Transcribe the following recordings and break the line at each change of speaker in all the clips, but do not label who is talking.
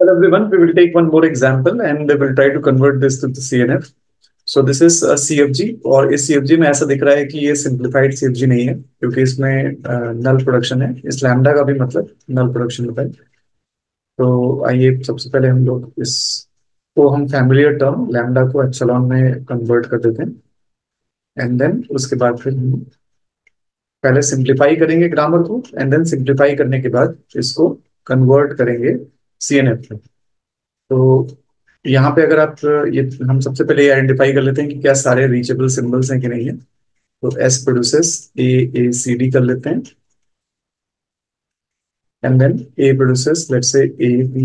Hello everyone, we will take one more example and we will try to convert this to the CNF. So this is a CFG और इस CFG में ऐसा दिख रहा है कि ये simplified CFG नहीं है क्योंकि इसमें नल प्रोडक्शन है। इस लैम्डा का भी मतलब नल प्रोडक्शन होता है। तो आइए सबसे पहले हम लोग इसको हम फैमिलियर टर्म लैम्डा को एप्सिलॉन में कन्वर्ट कर देते हैं। एंड देन उसके बाद फिर हम पहले सिंप्लीफाई करेंगे ग्रामर को एंड देन सिंप्लीफाई करने के बाद इसको कन्वर्ट करेंगे। सी एन एफ़ तो यहाँ पे अगर आप ये हम सबसे पहले ये आइडेंटिफाई कर लेते हैं कि क्या सारे रीचेबल सिंबल्स हैं कि नहीं है तो S produces A A C D कर लेते हैं। And then A produces let's say A B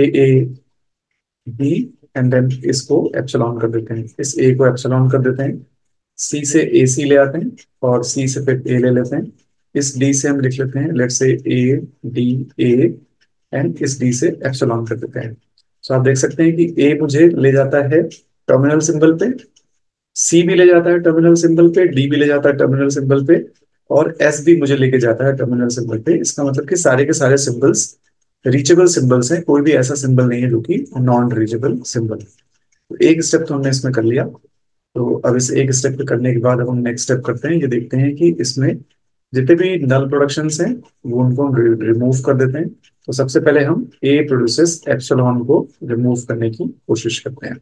A A B and then इसको एप्सिलॉन कर देते हैं। इस ए को एप्सिलॉन कर देते हैं। सी से ए सी ले आते हैं और सी से फिर ए ले लेते हैं। इस डी से हम लिख लेते हैं let say A D A and इस डी से एप्सिलॉन कर देते हैं। सो so, आप देख सकते हैं कि ए मुझे ले जाता है टर्मिनल सिंबल पे सी भी ले जाता है टर्मिनल सिंबल पे डी भी ले जाता है टर्मिनल सिंबल पे और एस भी मुझे लेके जाता है टर्मिनल सिंबल पे। इसका मतलब कि सारे के सारे सिंबल्स रीचेबल सिंबल्स हैं कोई भी ऐसा सिंबल नहीं है जो कि नॉन रीचेबल सिंबल तो एक स्टेप तो हमने इसमें कर लिया। तो अब इस एक स्टेप करने के बाद अब हम नेक्स्ट स्टेप करते हैं। ये देखते हैं कि इसमें जितने भी नल प्रोडक्शन हैं वो उनको हम रिमूव कर देते हैं। तो सबसे पहले हम ए प्रोड्यूसेस एप्सिलॉन को रिमूव करने की कोशिश करते हैं।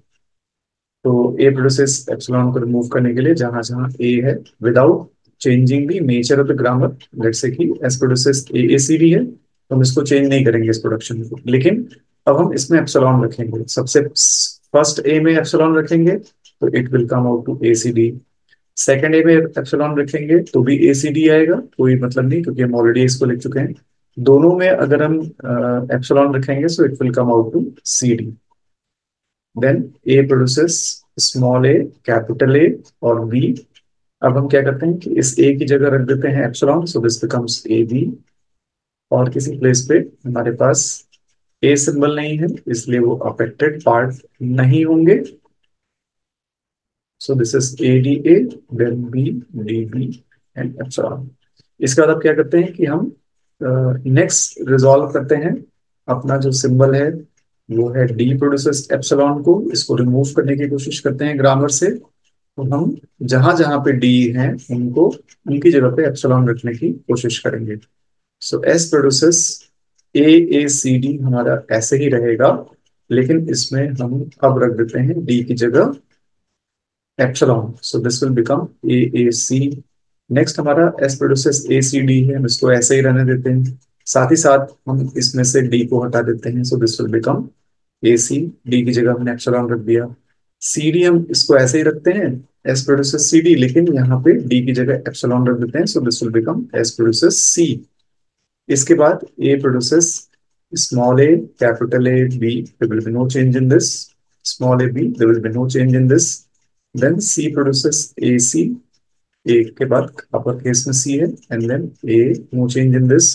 तो ए प्रोड्यूसेस एप्सिलॉन को रिमूव करने के लिए जहाँ जहाँ ए है without changing the nature of the grammar let say कि S produces A A C D है तो हम इसको चेंज नहीं करेंगे इस प्रोडक्शन को। लेकिन अब हम इसमें एप्सिलॉन रखेंगे। सबसे फ़र्स्ट ए में एप्सिलॉन रखेंगे तो it will come out to A C D second A में एप्सिलॉन रखेंगे तो भी ए सी डी आएगा, कोई मतलब नहीं, क्योंकि हम ऑलरेडी इसको लिख चुके हैं। दोनों में अगर हम एप्सिलॉन रखेंगे so it will come out to C D then A produces small a capital A और बी अब हम क्या करते हैं कि इस ए की जगह रख देते हैं epsilon so this becomes A B और किसी प्लेस पे हमारे पास ए सिंबल नहीं है इसलिए वो अफेक्टेड पार्ट नहीं होंगे. So this is ADA, then B, B and epsilon. इसके बाद आप क्या करते हैं कि हम नेक्स्ट uh, रिजॉल्व करते हैं। अपना जो सिंबल है वो है डी प्रोड्यूसर्स एप्सलॉन को। इसको रिमूव करने की कोशिश करते हैं ग्रामर से। तो हम जहाँ जहाँ पे डी हैं उनको उनकी जगह पे एप्सलॉन रखने की कोशिश करेंगे। So S producers A A C D हमारा ऐसे ही रहेगा। लेकिन इसमें हम अब रख देते हैं डी की जगह epsilon so this will become A A AAC. Next हमारा S प्रोड्यूसेस ACD है, हम इसको ऐसे ही रहने देते हैं। साथ ही साथ हम इसमें से डी को हटा देते हैं so this will become AC D की जगह हमने एप्सिलॉन रख दिया। CD हम इसको ऐसे ही रखते हैं S प्रोड्यूसेस CD लेकिन यहाँ पे डी की जगह एप्सिलॉन रख देते हैं so this will become S produces C इसके बाद A produces small a, capital A, B, there will be no change in this small a, B, there will be no change in this then C produces A C A के बाद upper case में C है and then A no change in this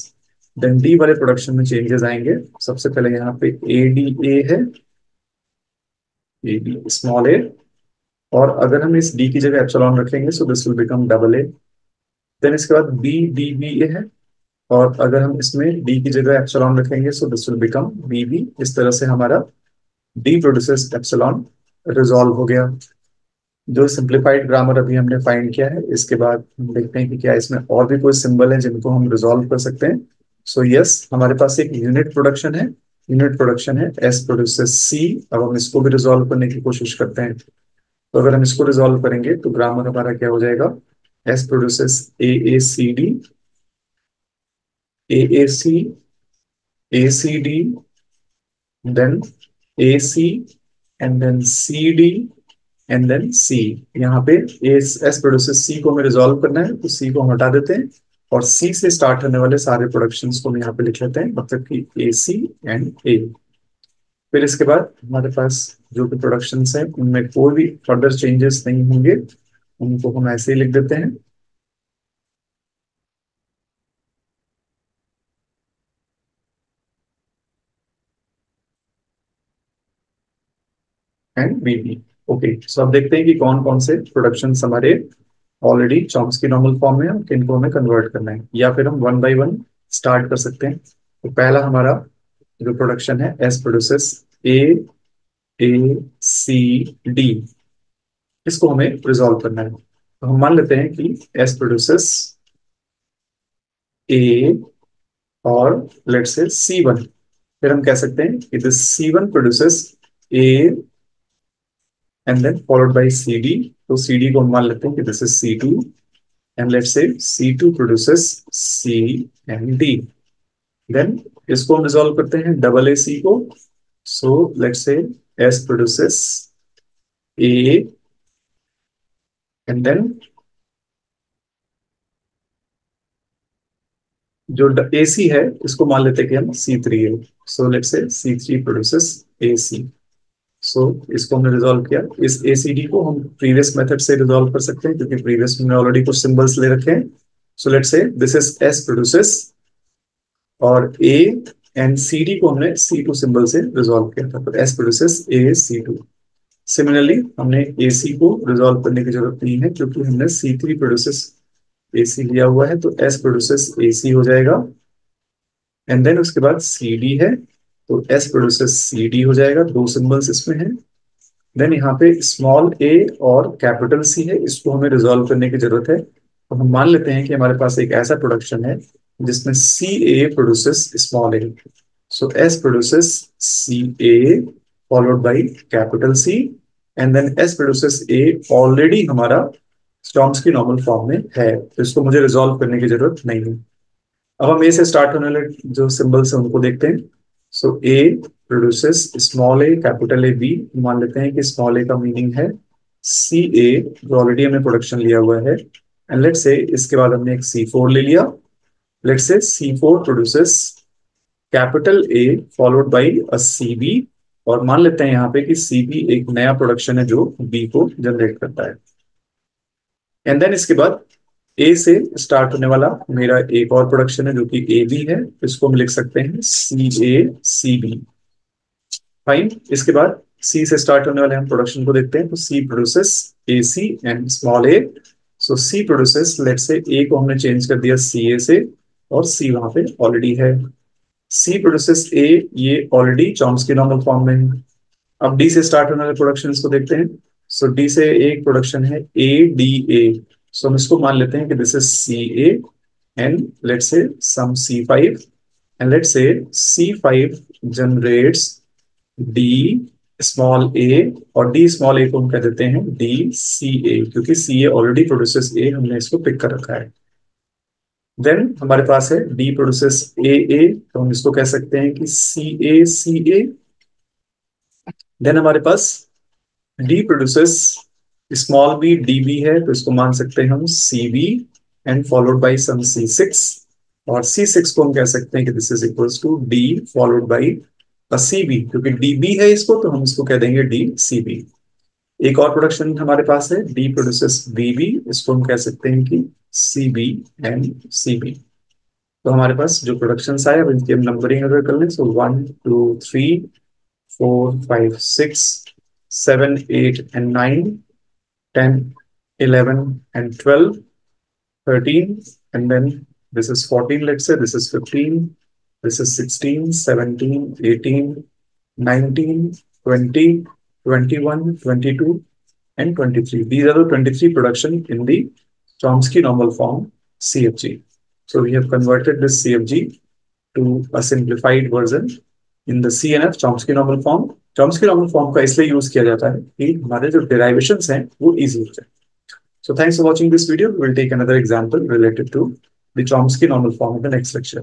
then D वाले production में changes आएँगे। सबसे पहले यहाँ पे ए डी ए है। ए डी स्मॉल ए और अगर हम इस डी की जगह एप्सिलॉन रखेंगे so this will become double A then इसके बाद बी डी बी ए है। और अगर हम इसमें डी की जगह एप्सिलॉन रखेंगे so this will become B B इस तरह से हमारा डी प्रोड्यूसेस एप्सिलॉन रिजॉल्व हो गया। जो सिंप्लीफाइड ग्रामर अभी हमने फाइंड किया है इसके बाद हम देखते हैं कि क्या इसमें और भी कोई सिंबल है जिनको हम रिजोल्व कर सकते हैं। सो so, यस yes, हमारे पास एक यूनिट प्रोडक्शन है। यूनिट प्रोडक्शन है एस प्रोड्यूसेस सी अब हम इसको भी रिजोल्व करने की कोशिश करते हैं। तो अगर हम इसको रिजोल्व करेंगे तो ग्रामर हमारा क्या हो जाएगा? S produces A A C D A A C A C D then A C and then C D and then C यहाँ पे एस एस प्रोड्यूसेस सी को हमें रिजोल्व करना है तो सी को हम हटा देते हैं। और सी से स्टार्ट होने वाले सारे प्रोडक्शन को हम यहाँ पे लिख लेते हैं मतलब कि ए सी एंड ए फिर इसके बाद हमारे पास जो भी प्रोडक्शन है, उनमें कोई भी फर्दर चेंजेस नहीं होंगे, उनको हम ऐसे ही लिख देते हैं। And B B okay so अब देखते हैं कि कौन कौन से प्रोडक्शन हमारे ऑलरेडी चॉम्स की नॉर्मल फॉर्म में किनको हमें कन्वर्ट करना है, या फिर हम वन बाई वन स्टार्ट कर सकते हैं। तो पहला हमारा जो प्रोडक्शन है S produces A A C D इसको हमें रिजॉल्व करना है। तो हम मान लेते हैं कि एस प्रोड्यूसेस ए और लेट से सी वन फिर हम कह सकते हैं कि this C one produces A and then followed by C D तो सी डी को मान लेते हैं कि this is C two and let say C two produces C and D then इसको हम रिजॉल्व करते हैं डबल ए सी को. So let say S produces A and then जो ए सी है, इसको मान लेते हैं कि हम सी थ्री है so let say C three produces A C सो इसको हमने रिजॉल्व किया। इस ए सी डी को हम प्रीवियस मेथड से रिजॉल्व कर सकते हैं, क्योंकि प्रीवियस में ऑलरेडी कुछ सिंबल्स ले रखे हैं। So let say this is S produces और ए एंड सी डी को हमने सी टू सिंबल से रिजॉल्व किया था। तो S produces A C two similarly हमने ए सी को रिजोल्व करने की ज़रूरत नहीं है, क्योंकि हमने सी थ्री प्रोड्यूसेस ए सी लिया हुआ है। तो एस प्रोड्यूसेस ए सी हो जाएगा। एंड देन उसके बाद सी डी है। तो एस प्रोड्यूसेस सी डी हो जाएगा, दो सिंबल्स इसमें हैं। देन यहाँ पे स्मॉल ए और कैपिटल सी है, इसको हमें रिजॉल्व करने की ज़रूरत है। तो हम मान लेते हैं कि हमारे पास एक ऐसा प्रोडक्शन है, जिसमें C A produces small a so S produces C A followed by capital C and then S produces A already हमारा स्टॉम्स की नॉर्मल फॉर्म में है। तो इसको मुझे रिजोल्व करने की ज़रूरत नहीं है। अब हम ए से स्टार्ट होने वाले जो सिंबल्स हैं, उनको देखते हैं। So A produces small a capital A B मान लेते हैं कि स्मॉल ए का मीनिंग है। सी ए जो ऑलरेडी हमने प्रोडक्शन लिया हुआ है। एंड लेट से इसके बाद हमने एक सी फोर ले लिया। Let say C four produces capital A followed by a C B और मान लेते हैं यहाँ पे कि सी बी एक नया प्रोडक्शन है जो बी को जनरेट करता है। एंड देन इसके बाद ए से स्टार्ट होने वाला मेरा एक और प्रोडक्शन है जो कि ए बी है। इसको हम लिख सकते हैं सी ए सी बी फाइन इसके बाद सी से स्टार्ट होने वाले हम प्रोडक्शन को देखते हैं। तो C produces A C and small a so C produces let say A को हमने चेंज कर दिया सी ए से और सी वहाँ पे ऑलरेडी है। सी प्रोड्यूसेस ए ये ऑलरेडी चॉम्स के नॉर्मल फॉर्म में है। अब डी से स्टार्ट होने वाले प्रोडक्शन को देखते हैं। सो so, डी से एक प्रोडक्शन है ए डी ए सो हम इसको मान लेते हैं कि this is C A and let say some C five and let say C five generates D small a और डी स्मॉल ए को हम कह देते हैं? डी सी ए क्योंकि सी ए ऑलरेडी प्रोड्यूसेस ए हमने इसको पिक कर रखा है। देन हमारे पास है डी प्रोड्यूसेस ए ए तो हम इसको कह सकते हैं कि सी ए सी ए देन हमारे पास D produces small b D B है तो इसको मान सकते हैं हम C B and followed by some C six और सी सिक्स को हम कह सकते हैं कि this is equals to D followed by C B क्योंकि डी बी है इसको तो हम इसको कह देंगे डी सी बी एक और प्रोडक्शन हमारे पास है डी प्रोड्यूसेस बी बी इसको हम कह सकते हैं कि C B and C B तो हमारे पास जो प्रोडक्शन आए, अब इनकी हम नंबरिंग अगर कर लें so one two three four five six seven eight and nine 10, 11, and 12, 13, and then this is 14, let's say, this is 15, this is 16, 17, 18, 19, 20, 21, 22, and 23. These are the 23 production in the Chomsky normal form CFG. So we have converted this CFG to a simplified version in the CNF Chomsky normal form Chomsky normal form का इसलिए use किया जाता है कि हमारे जो derivation हैं, वो इजी हो जाए। So thanks for watching this video will take another example related to Chomsky normal form in the next lecture